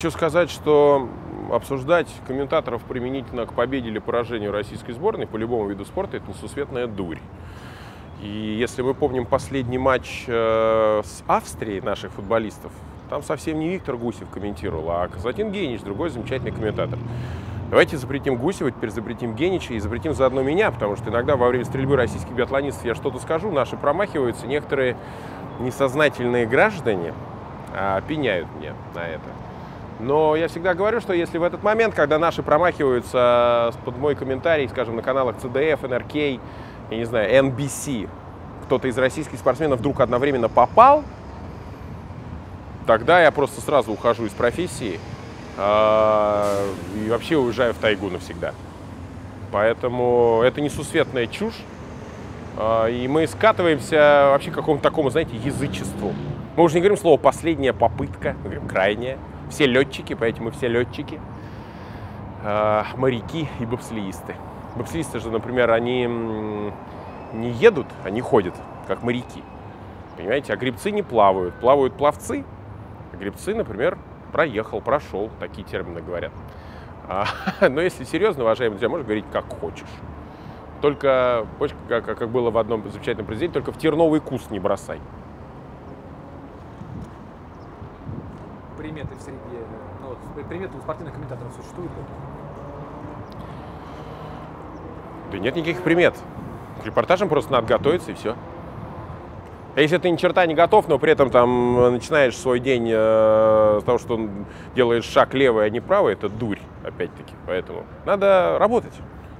Хочу сказать, что обсуждать комментаторов применительно к победе или поражению российской сборной по любому виду спорта – это несусветная дурь. И если мы помним последний матч э, с Австрией наших футболистов, там совсем не Виктор Гусев комментировал, а Константин Генич, другой замечательный комментатор. Давайте запретим Гусева, теперь запретим Генича и запретим заодно меня, потому что иногда во время стрельбы российских биатлонистов я что-то скажу, наши промахиваются, некоторые несознательные граждане а, пеняют мне на это. Но я всегда говорю, что если в этот момент, когда наши промахиваются под мой комментарий, скажем, на каналах CDF, NRK, я не знаю, NBC, кто-то из российских спортсменов вдруг одновременно попал, тогда я просто сразу ухожу из профессии э, и вообще уезжаю в тайгу навсегда. Поэтому это несусветная чушь. Э, и мы скатываемся вообще к какому-то такому, знаете, язычеству. Мы уже не говорим слово «последняя попытка», мы говорим «крайняя» все летчики, мы все летчики, э, моряки и бобслеисты. Бобслеисты же, например, они не едут, они ходят, как моряки. Понимаете, а грибцы не плавают. Плавают пловцы, а грибцы, например, проехал, прошел, такие термины говорят. А, но если серьезно, уважаемые друзья, можешь говорить как хочешь. Только, как, как было в одном замечательном произведении, только в терновый куст не бросай. Приметы в среде, ну, вот, приметы у спортивных комментаторов существуют? Да нет никаких примет. К репортажам просто надо готовиться и все. А если ты ни черта не готов, но при этом там начинаешь свой день э, с того, что делаешь шаг левый, а не правый, это дурь, опять-таки. Поэтому надо работать.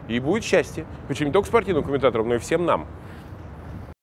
И будет счастье. Причем не только спортивным комментаторам, но и всем нам.